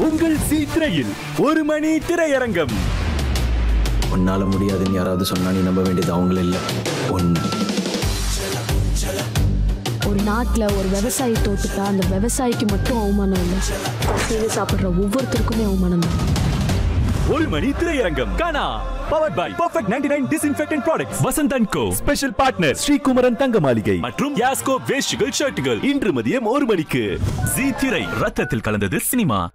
உங்கள் சி திரையில் ஒரு மணி திரையரங்கம். உன்னால முடியாதுன்னு யாராவது சொன்னா நீ நம்ப வேண்டியது அவங்கள இல்ல. ஒண்ணு. ஒரு நாட்டில் ஒரு விவசாயி தோத்துட்டா அந்த விவசாயிக்கு மட்டும் அவமானம் இல்லை. சாப்பிடுற சாப்பிட்ற ஒவ்வொருத்தருக்குமே அவமானம் தான். ஒரு மணி திரையரங்கம். கானா power by perfect 99 disinfectant products Vasanth and co special partner Srikumaran Thanga Maaligai மற்றும் யாஸ்கோ வேஷ்டிகள் ஷர்ட்டுகள் இன்று மதியம் ஒரு மணிக்கு. ஜி திரை. ரத்தத்தில் கலந்தது சினிமா.